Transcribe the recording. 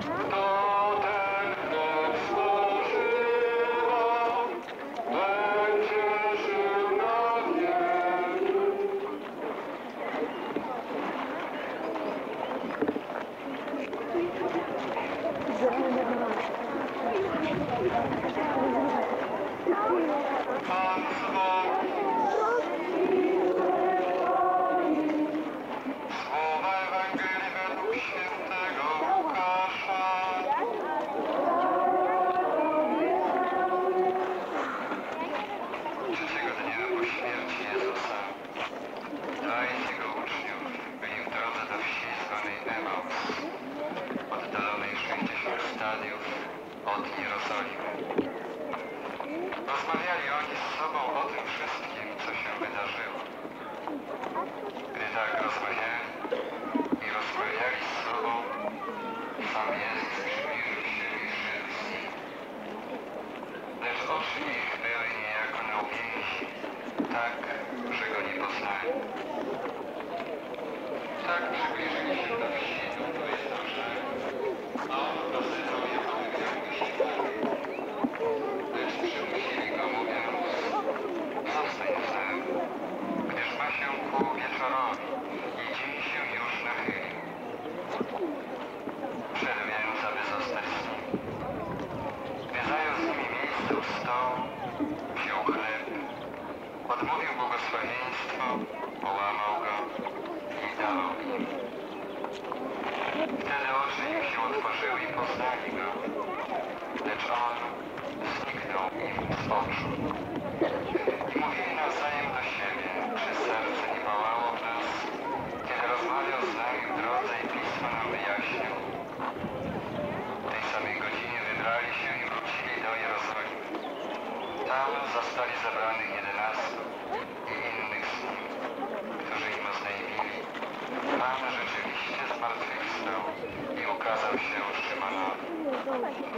Huh? Stadiów od Jerozolimy. Rozmawiali oni z sobą o tym wszystkim, co się wydarzyło. Gdy tak rozmawiali i rozmawiali z sobą, sam Jezus odmówił błogosławieństwo, połamał go i dał im. Wtedy oczy ich się otworzyły i poznali go, lecz on zniknął im z oczu. I mówili nawzajem do siebie, czy serce nie wołało w nas, kiedy rozmawiał z nami w drodze i Pismo nam wyjaśnił. W tej samej godzinie wybrali się i wrócili do Jerozolimy. Tam zostali zebranych i ukazał się